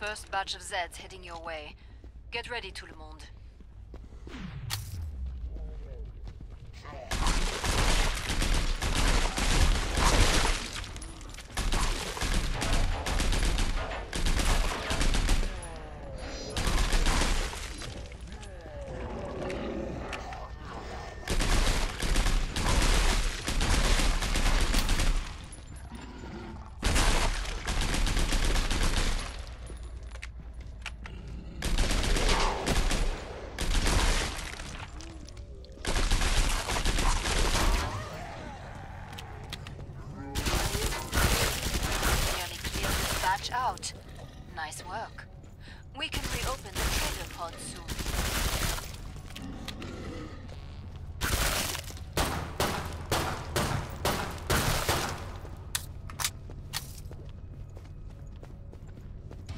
First batch of Zeds heading your way. Get ready, tout le monde. Out. Nice work. We can reopen the trader pod soon.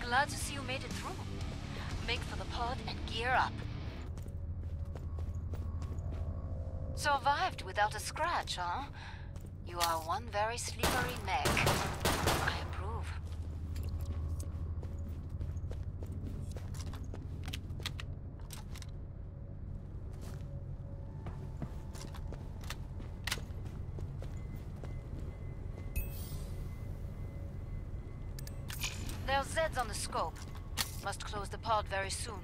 Glad to see you made it through. Make for the pod and gear up. Survived without a scratch, huh? You are one very slippery neck. I There's Zeds on the scope. Must close the pod very soon.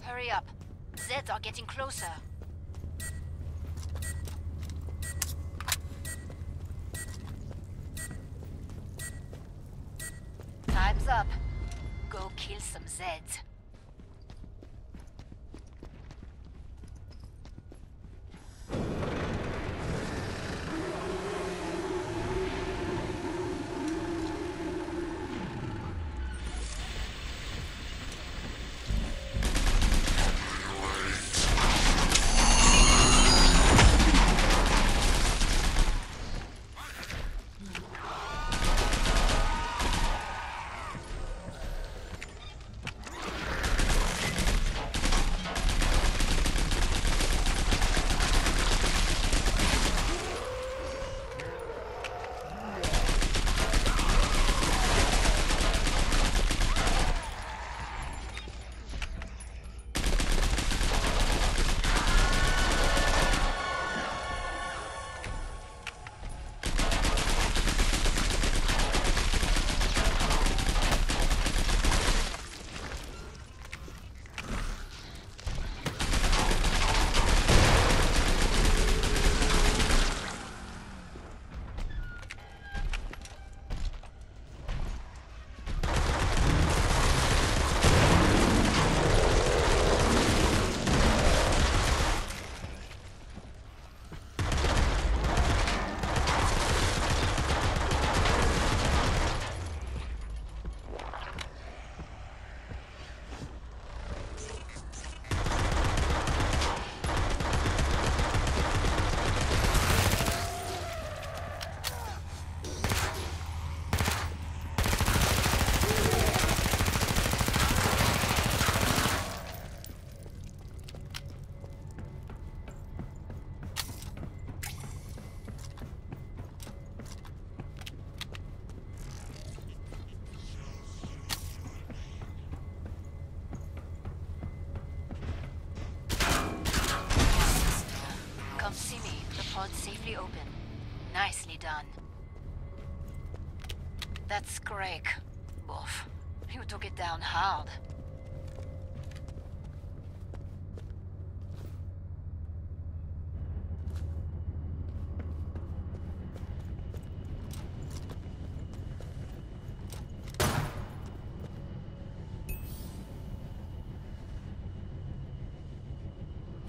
Hurry up. Zeds are getting closer.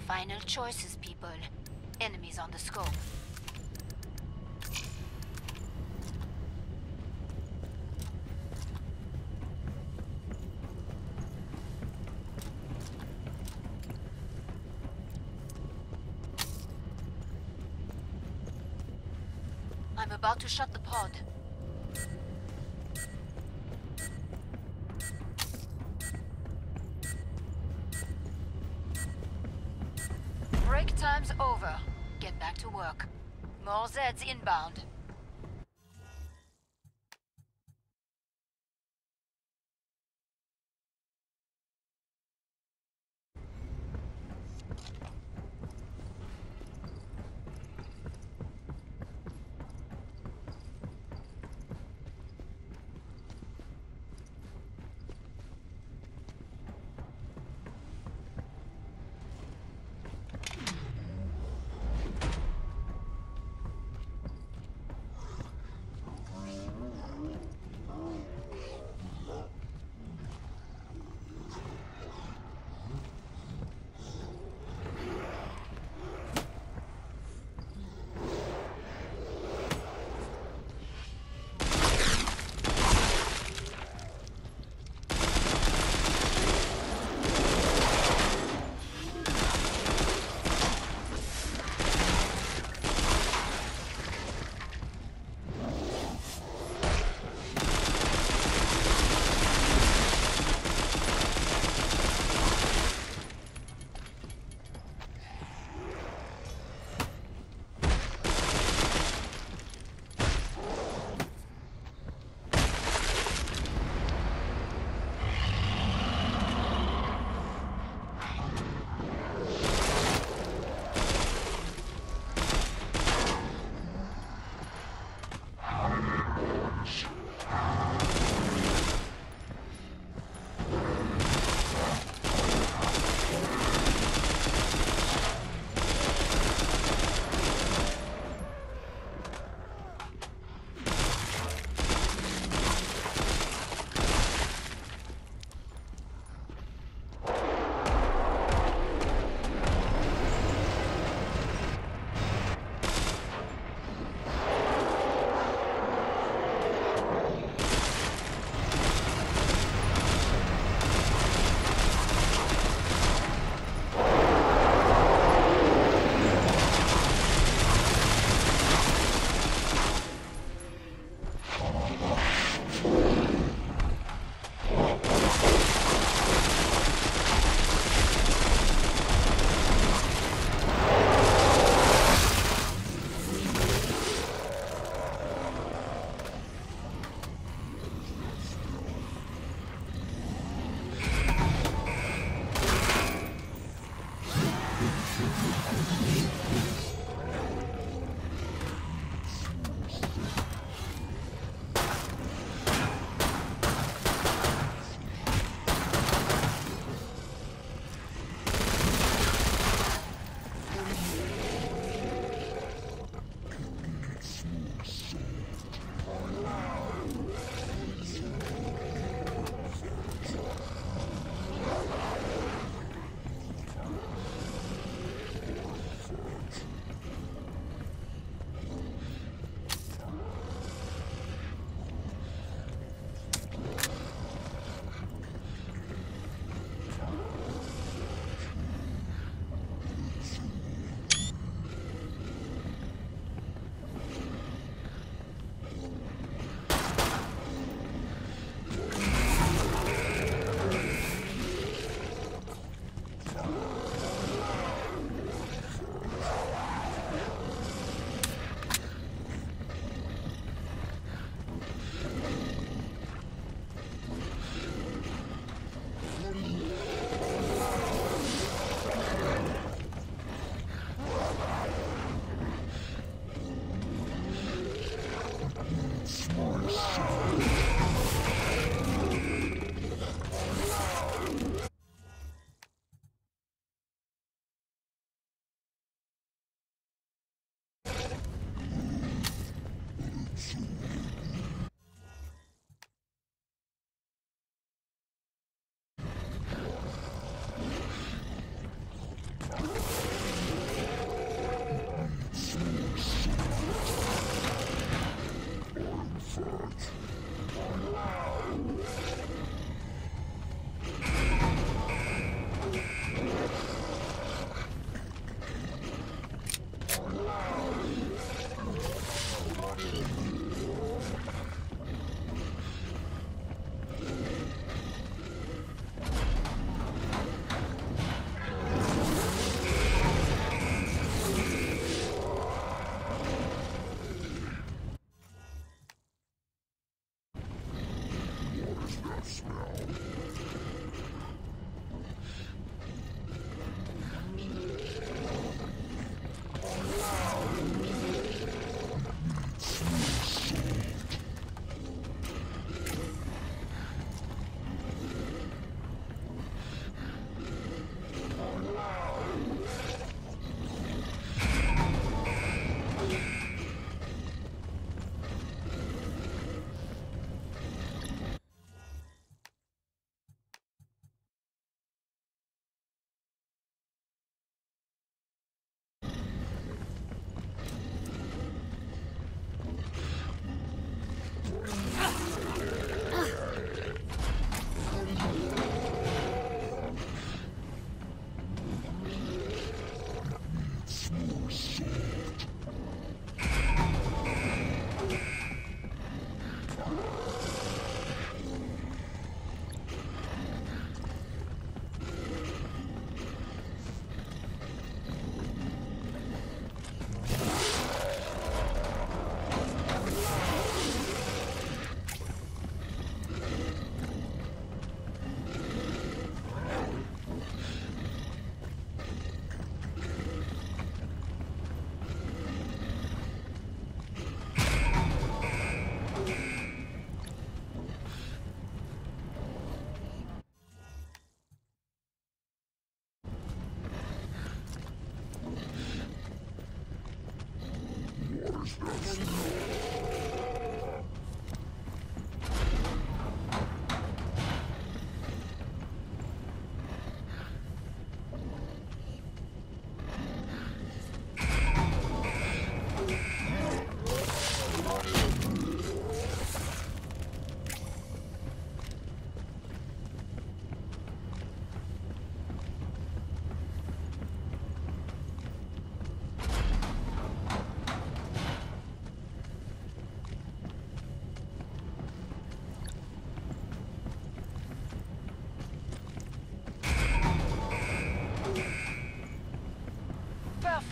Final choices, people. Enemies on the scope. I'm about to shut the pod. Over. Get back to work. More Zeds inbound.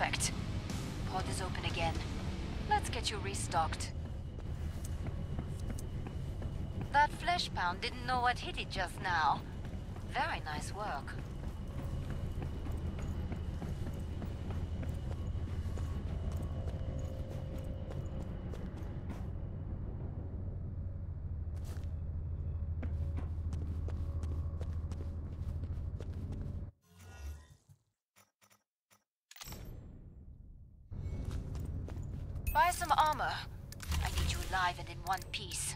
Perfect. Pod is open again. Let's get you restocked. That Fleshpound didn't know what hit it just now. Very nice work. Buy some armor. I need you alive and in one piece.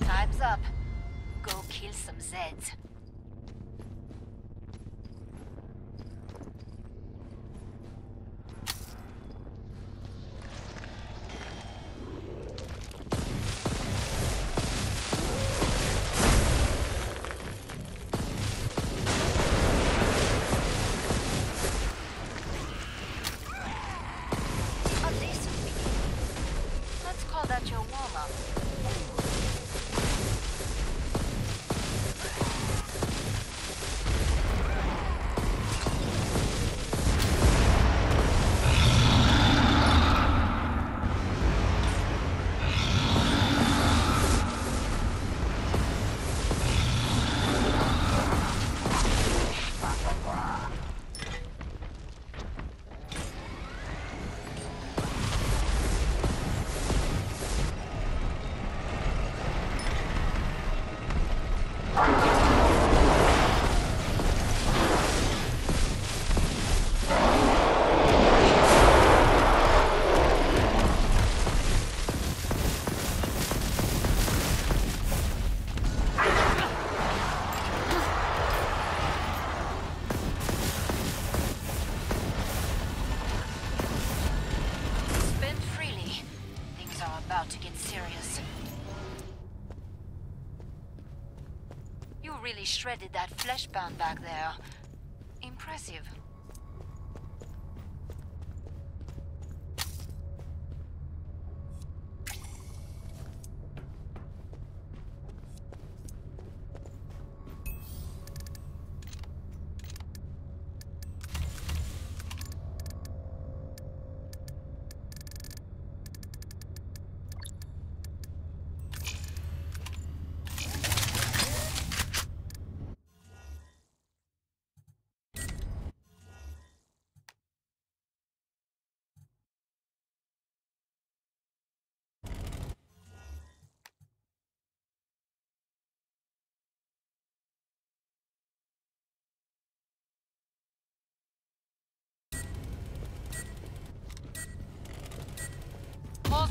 Time's up. Kill some Zeds. Shredded that Fleshpound back there. Impressive.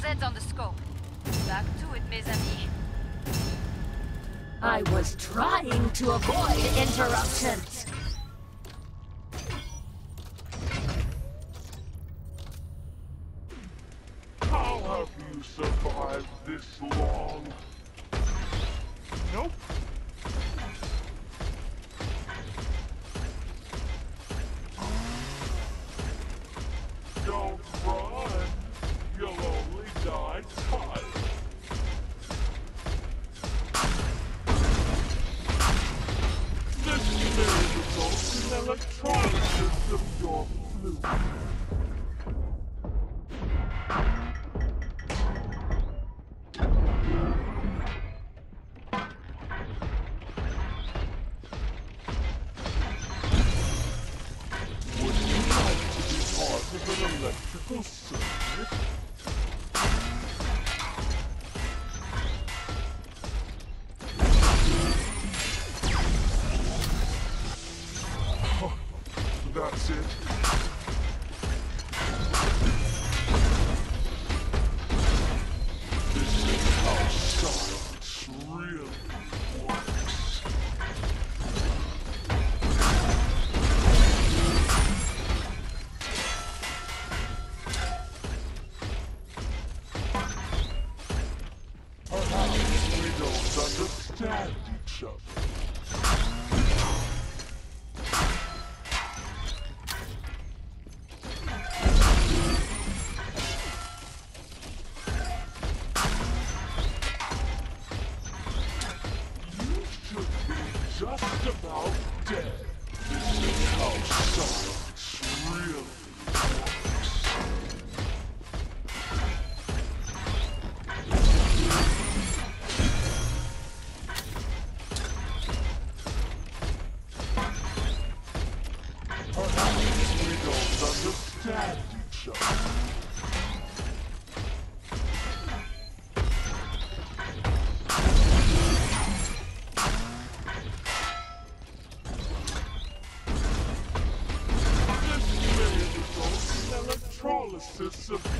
Zed's on the scope. Back to it, mes amis. I was trying to avoid interruptions.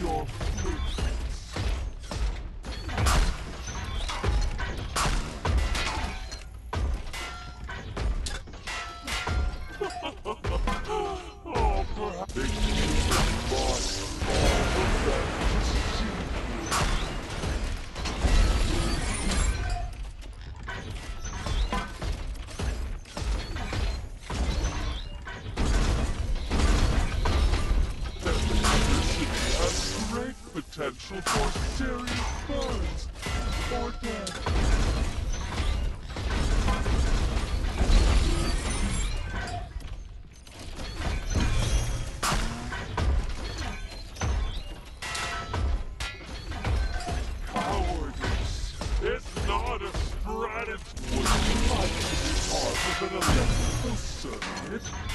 your truth. Oh, the left.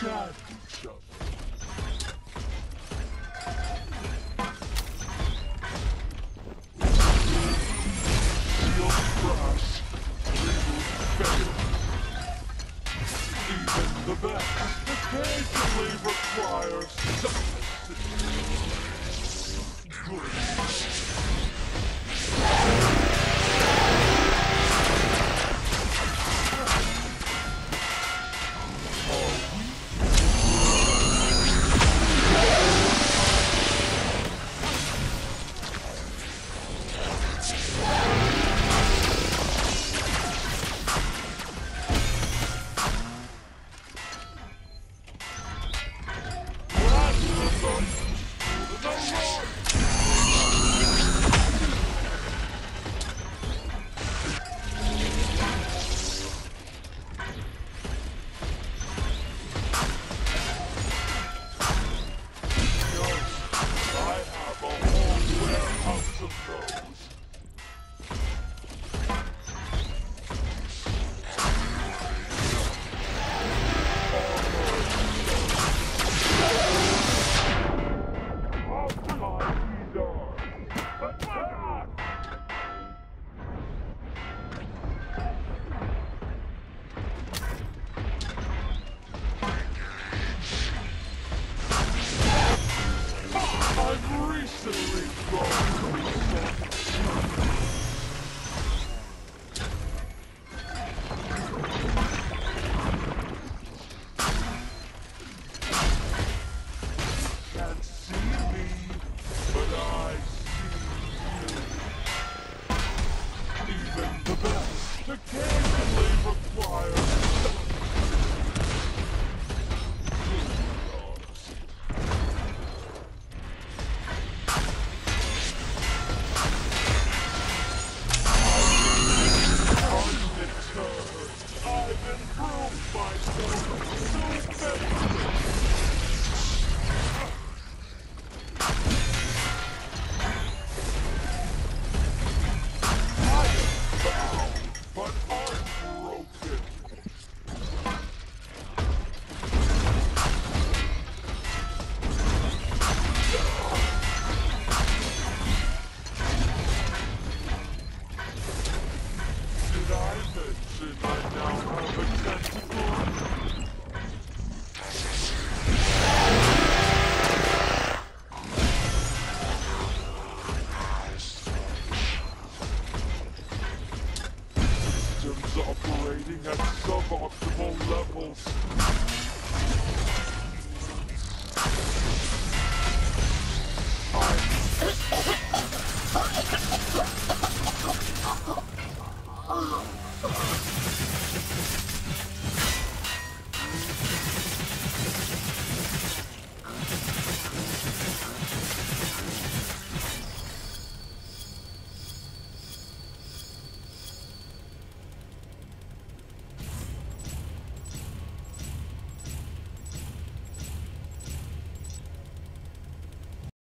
Shark.